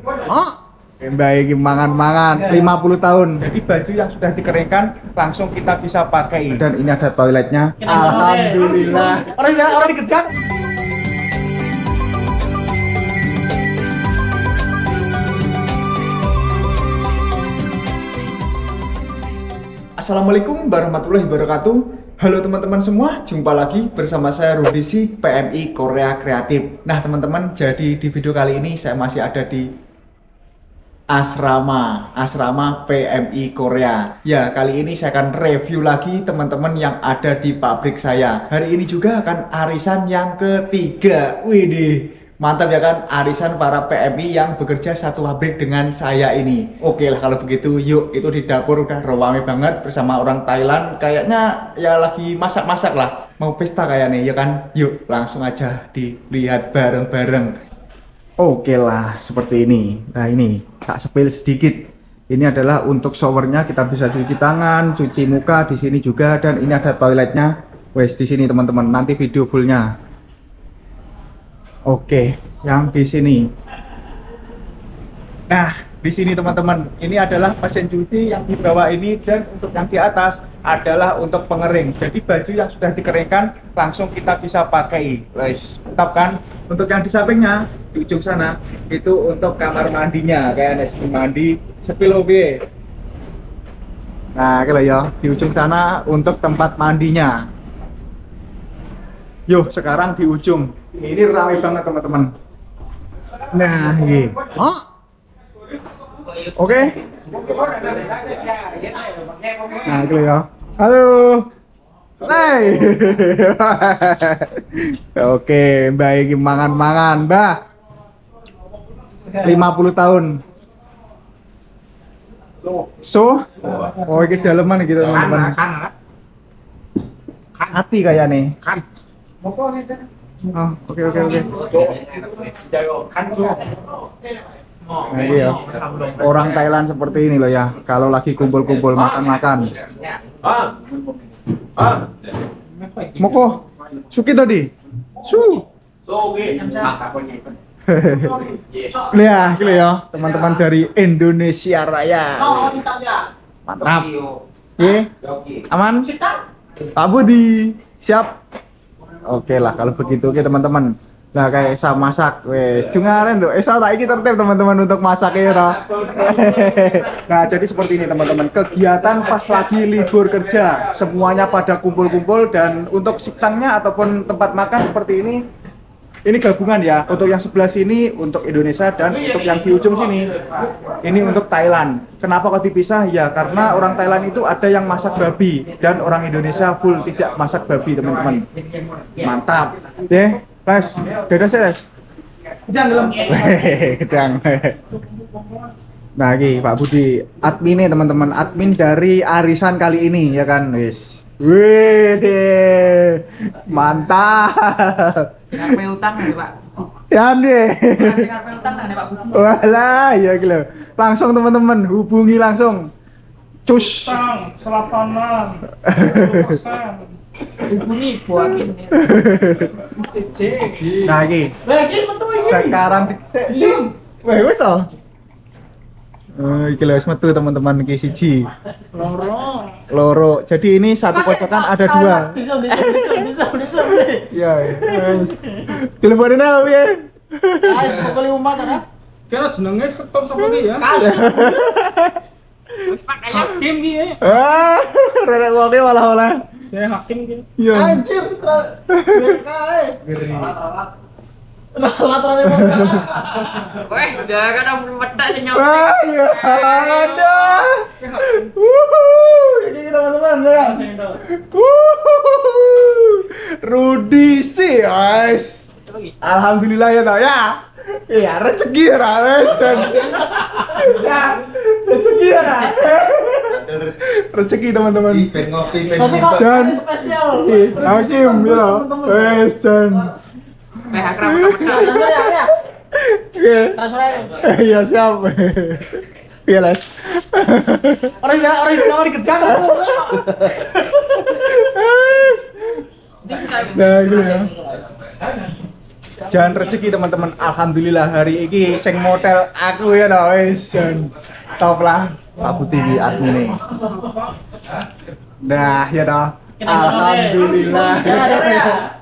Oh, baik mangan-mangan 50 tahun. Jadi baju yang sudah dikeringkan langsung kita bisa pakai. Dan ini ada toiletnya. Alhamdulillah. Orang ya, orang digedang. Assalamualaikum warahmatullahi wabarakatuh. Halo teman-teman semua, jumpa lagi bersama saya Rudisi PMI Korea Kreatif. Nah teman-teman, jadi di video kali ini saya masih ada di asrama asrama PMI Korea. Ya kali ini saya akan review lagi teman-teman yang ada di pabrik saya. Hari ini juga akan arisan yang ketiga. Widih mantap ya kan arisan para PMI yang bekerja satu pabrik dengan saya ini oke lah kalau begitu yuk itu di dapur udah rame banget bersama orang Thailand kayaknya ya lagi masak-masak lah mau pesta kayaknya ya kan yuk langsung aja dilihat bareng-bareng Oke lah, seperti ini. Nah ini, tak sepil sedikit. Ini adalah untuk showernya kita bisa cuci tangan, cuci muka di sini juga, dan ini ada toiletnya. Wes di sini teman-teman. Nanti video fullnya. Oke, yang di sini. Nah, di sini teman-teman, ini adalah mesin cuci yang di bawah ini dan untuk yang di atas adalah untuk pengering. Jadi baju yang sudah dikeringkan langsung kita bisa pakai. Guys, mantap kan? Untuk yang di sampingnya di ujung sana itu untuk kamar mandinya kayak nasi mandi sepilo. Nah, kalau ya di ujung sana untuk tempat mandinya. Yo, sekarang di ujung. Ini ramai banget teman-teman. Nah, ini. Oh, Oke. Nah, itu ya. Halo. Hai. Oke, baik mangan-mangan, Mbah. 50 tahun. So? Oh, ini daleman gitu, teman-teman. Hati kayak nih. Kan. Oh, oke oke oke. Nah, iya. Orang Thailand seperti ini loh ya. Kalau lagi kumpul-kumpul makan-makan. Moko, suki tadi. Su. Lihat, gila ya, teman-teman dari Indonesia Raya. Mantap. Ye, aman? Pak Budi, siap. Oke lah kalau begitu oke teman-teman. Nah kayak saya masak, wes dengaran loh. Eh saya tak iki tertib teman-teman untuk masak ya toh. Nah jadi seperti ini teman-teman. Kegiatan pas lagi libur kerja, semuanya pada kumpul-kumpul dan untuk siktangnya ataupun tempat makan seperti ini. Ini gabungan ya. Untuk yang sebelah sini untuk Indonesia dan untuk yang di ujung sini ini untuk Thailand. Kenapa kok dipisah? Ya karena orang Thailand itu ada yang masak babi dan orang Indonesia full tidak masak babi teman-teman. Mantap. Deh. Res, dadah sih, dalam. Hehehe, Gedang. Nah, ini Pak Budi, adminnya teman-teman, admin dari arisan kali ini ya kan, wis. Wih, mantap. Karpe utang nih Pak. Ya nih. Karpe utang nih Pak. Walah, ya gitu. Langsung teman-teman hubungi langsung. Cus. Tang, selatanan, Hubungi buat ini. Nah, ini Lagi metu iki. sekarang di se- si. Oh. Oh, iki lho wis metu teman-teman iki siji. loro. Loro. Jadi ini satu kocokan ada dua. Bisa bisa bisa bisa bisa. Ya, wis. Apa ya? Pokoknya umat. Kira jenenge ketok sapa iki ya? Pak Hakim iki ya. Ah, rene wonge. Ya hakim iki. Ya. Anjir. Kae. Lataran emang. Weh, udah kan sih. Ah, ya ada. Wuhu, ini teman-teman ya. Wuhu. Rudi sih, guys. Alhamdulillah ya tau ya. Iya, rezeki ya, guys. Ya, rezeki ya. Rezeki teman-teman. Kok Dan- spesial. Hakim ya. Wes, Eh, akrab metak. Ya, ya. Oke. Transfer aja. Iya, siap. Iya, Les. Orang ya, orang yang orang digedang. Nah, gitu ya. Jangan rezeki teman-teman. Alhamdulillah hari ini sing model aku ya dah wis. Top lah. Pak Putih iki admine. Dah ya dah. Alhamdulillah.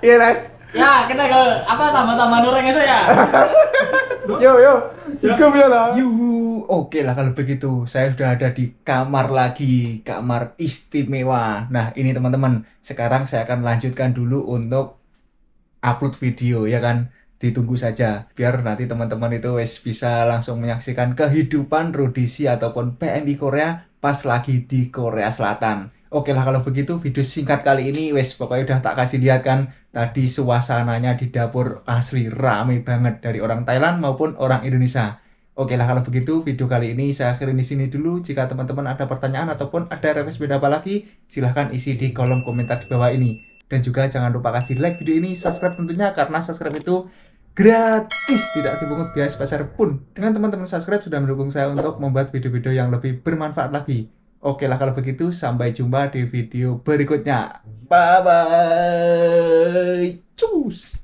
Iya, Les. Ya, kita ke apa tambah-tambah nureng esok ya. Yo yo. Hukum ya lah. Yuhu, oke lah kalau begitu. Saya sudah ada di kamar lagi, kamar istimewa. Nah, ini teman-teman, sekarang saya akan lanjutkan dulu untuk upload video ya kan. Ditunggu saja biar nanti teman-teman itu wes bisa langsung menyaksikan kehidupan Rodisi ataupun PMI Korea pas lagi di Korea Selatan. Oke lah kalau begitu video singkat kali ini wes pokoknya udah tak kasih lihat kan tadi suasananya di dapur asli rame banget dari orang Thailand maupun orang Indonesia. Oke lah kalau begitu video kali ini saya akhirin di sini dulu. Jika teman-teman ada pertanyaan ataupun ada request beda apa lagi, silahkan isi di kolom komentar di bawah ini. Dan juga jangan lupa kasih like video ini, subscribe tentunya karena subscribe itu gratis, tidak dipungut biaya sebesar pun. Dengan teman-teman subscribe sudah mendukung saya untuk membuat video-video yang lebih bermanfaat lagi. Oke lah kalau begitu sampai jumpa di video berikutnya. Bye bye. Cus.